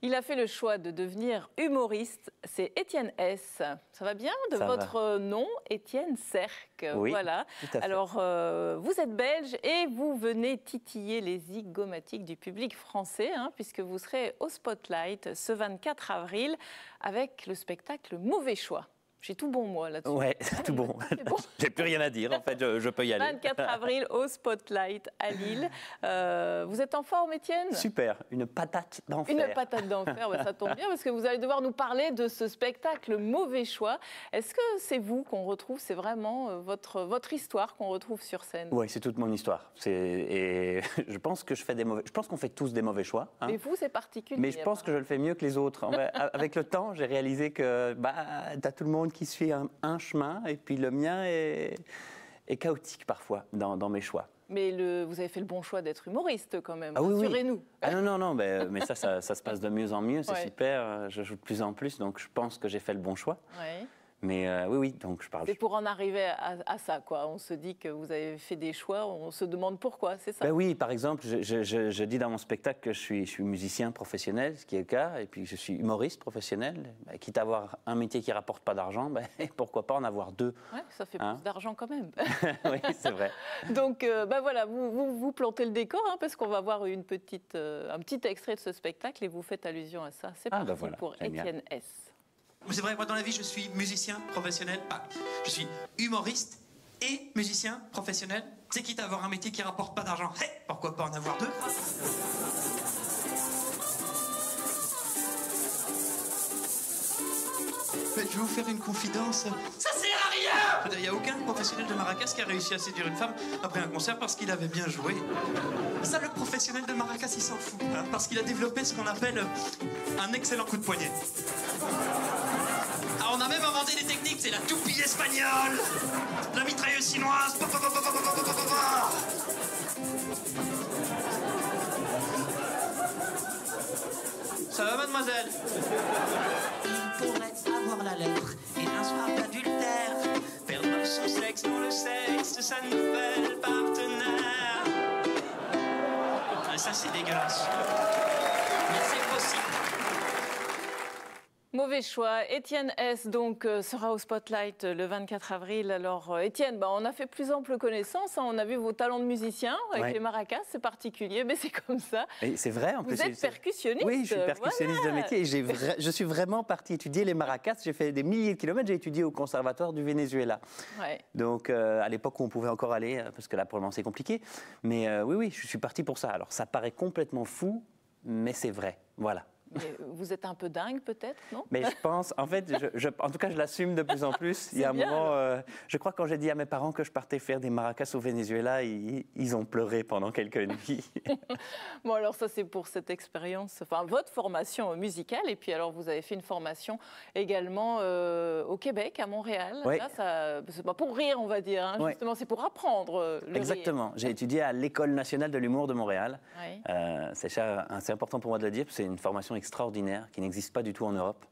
Il a fait le choix de devenir humoriste. C'est Étienne S. Ça va bien de Ça votre nom, Étienne Serc. Oui, voilà. tout à fait. Alors, euh, vous êtes belge et vous venez titiller les zygomatiques du public français, hein, puisque vous serez au Spotlight ce 24 avril avec le spectacle Mauvais choix. J'ai tout bon, moi, là-dessus. Ouais, tout bon. J'ai plus rien à dire, en fait, je, je peux y aller. 24 avril au Spotlight à Lille. Euh, vous êtes en forme, Étienne? Super, une patate d'enfer. Une patate d'enfer, bah, ça tombe bien parce que vous allez devoir nous parler de ce spectacle Mauvais choix. Est-ce que c'est vous qu'on retrouve, c'est vraiment euh, votre, votre histoire qu'on retrouve sur scène? Oui, c'est toute mon histoire. Et je pense que je fais des mauvais. Je pense qu'on fait tous des mauvais choix. hein. Mais vous, c'est particulier. Mais je pense que je le fais mieux que les autres. Avec le temps, j'ai réalisé que bah, tu as tout le monde qui suit un, un chemin et puis le mien est, est chaotique parfois dans, dans mes choix. Mais le, vous avez fait le bon choix d'être humoriste quand même. Ah oui, oui. Rassurez-nous. Ah non, non, non, mais, mais ça, ça, ça se passe de mieux en mieux, c'est Ouais. super. Je joue de plus en plus, donc je pense que j'ai fait le bon choix. Ouais. Mais euh, oui, oui, donc je parle. C'est pour en arriver à, à ça, quoi. On se dit que vous avez fait des choix, on se demande pourquoi, c'est ça Ben oui, par exemple, je, je- je- je dis dans mon spectacle que je suis, musicien professionnel, ce qui est le cas, et puis je suis humoriste professionnel. Ben, quitte à avoir un métier qui rapporte pas d'argent, ben, pourquoi pas en avoir deux Ouais, ça fait Hein plus d'argent quand même. Oui, c'est vrai. Donc, euh, bah voilà, vous, vous, vous plantez le décor, hein, parce qu'on va voir une petite, euh, un petit extrait de ce spectacle et vous faites allusion à ça. C'est Ah, parti bah voilà, pour. Étienne S. C'est vrai, moi dans la vie, je suis musicien professionnel. Ah, je suis humoriste et musicien professionnel. C'est quitte à avoir un métier qui rapporte pas d'argent. Hé, pourquoi pas en avoir deux? Je vais vous faire une confidence. Ça sert à rien Il n'y a aucun professionnel de Maracas qui a réussi à séduire une femme après un concert parce qu'il avait bien joué. Ça, le professionnel de Maracas, il s'en fout. hein, parce qu'il a développé ce qu'on appelle un excellent coup de poignet. Ah, on a même inventé des techniques, c'est la toupie espagnole, la mitrailleuse chinoise. Ça va, mademoiselle? Il pourrait avoir la lettre et un soir d'adultère. Perdre son sexe dans le sexe de sa nouvelle partenaire. Ah, ça, c'est dégueulasse. Mais c'est possible. Mauvais choix. Étienne S. donc euh, sera au Spotlight euh, le 24 avril. Alors euh, Étienne, bah, on a fait plus ample connaissance. hein. On a vu vos talents de musicien avec Ouais. les maracas, c'est particulier, mais c'est comme ça. C'est vrai, en Vous plus. êtes percussionniste, Oui, je suis percussionniste voilà. de métier. Et vra- je suis vraiment parti étudier les maracas. J'ai fait des milliers de kilomètres. J'ai étudié au Conservatoire du Venezuela. Ouais. Donc, euh, à l'époque où on pouvait encore aller, parce que là, pour le moment, c'est compliqué. Mais euh, oui, oui, je suis parti pour ça. Alors, ça paraît complètement fou, mais c'est vrai. Voilà. Mais vous êtes un peu dingue peut-être, non? Mais je pense, en fait, je, je- en tout cas, je l'assume de plus en plus. Il y a un bien, moment, euh, je crois, quand j'ai dit à mes parents que je partais faire des maracas au Venezuela, ils, ils ont pleuré pendant quelques nuits. Bon, alors ça, c'est pour cette expérience, enfin votre formation musicale. Et puis, alors, vous avez fait une formation également euh, au Québec, à Montréal. Oui. Là, c'est pas pour rire, on va dire. hein. Oui. Justement, c'est pour apprendre euh, le Exactement. J'ai étudié à l'École nationale de l'humour de Montréal. Oui. Euh, c'est important pour moi de le dire, parce que c'est une formation extraordinaire qui n'existe pas du tout en Europe.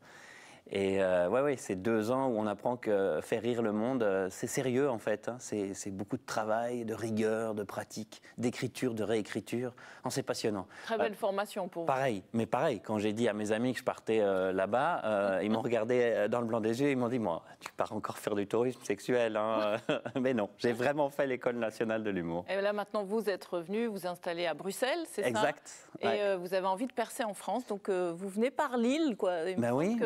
Et euh, ouais, ouais, c'est deux ans où on apprend que faire rire le monde, euh, c'est sérieux en fait. hein. C'est beaucoup de travail, de rigueur, de pratique, d'écriture, de réécriture. Oh, C'est passionnant. Très belle formation pour vous. Pareil, mais pareil, quand j'ai dit à mes amis que je partais euh, là-bas, euh, ils m'ont regardé euh, dans le blanc des yeux, ils m'ont dit, moi, tu pars encore faire du tourisme sexuel. hein. mais non, j'ai vraiment fait l'école nationale de l'humour. Et là, maintenant, vous êtes revenu, vous installez à Bruxelles, c'est ça? Exact. Et ouais. euh, vous avez envie de percer en France, donc euh, vous venez par Lille, quoi. Il Ben oui,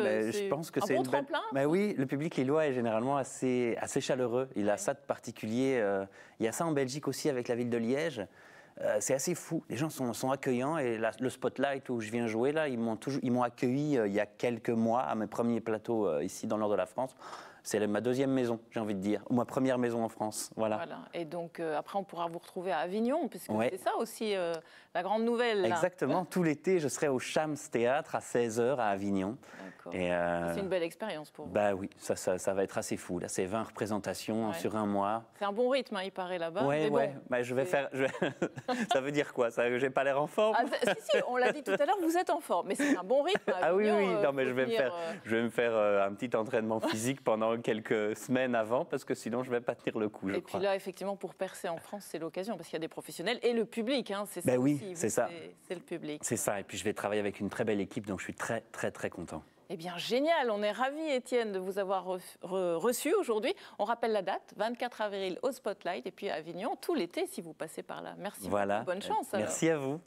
pense que un c'est bon une belle- tremplin. Ben oui, le public lillois est généralement assez, assez chaleureux. Il a ça de particulier. euh, il y a ça en Belgique aussi avec la ville de Liège. Euh, c'est assez fou. Les gens sont, sont accueillants et la- le spotlight où je viens jouer là, ils m'ont toujours, ils m'ont accueilli euh, il y a quelques mois à mes premiers plateaux euh, ici dans le nord de la France. C'est ma deuxième maison, j'ai envie de dire, ou ma première maison en France. Voilà. Voilà. Et donc, euh, après, on pourra vous retrouver à Avignon, puisque Ouais. c'est ça aussi euh, la grande nouvelle. là. Exactement. Tout l'été, je serai au Chams Théâtre à 16h à Avignon. D'accord. Et, euh, C'est une belle expérience pour vous. Bah oui, ça, ça, ça va être assez fou. Là, c'est 20 représentations Ouais. sur un mois. C'est un bon rythme, hein, il paraît là-bas. Ouais, mais bon. Bah, je vais faire. je- ça veut dire quoi Ça, j'ai pas l'air en forme? Ah, si, si, on l'a dit tout à l'heure, vous êtes en forme, mais c'est un bon rythme. à Ah oui, oui. euh, Non, mais faut je vais me faire. euh, Je vais me faire euh, un petit entraînement physique pendant pendant quelques semaines avant, parce que sinon, je ne vais pas tenir le coup, je Et crois. puis là, effectivement, pour percer en France, c'est l'occasion, parce qu'il y a des professionnels et le public. hein, c'est Ben ça oui, c'est ça. C'est le public. C'est ça, et puis je vais travailler avec une très belle équipe, donc je suis très, très, très content. Eh bien, génial. On est ravis, Étienne, de vous avoir re- re- reçu aujourd'hui. On rappelle la date, 24 avril au Spotlight, et puis à Avignon, tout l'été, si vous passez par là. Merci Voilà. beaucoup. Bonne chance. alors. Merci à vous.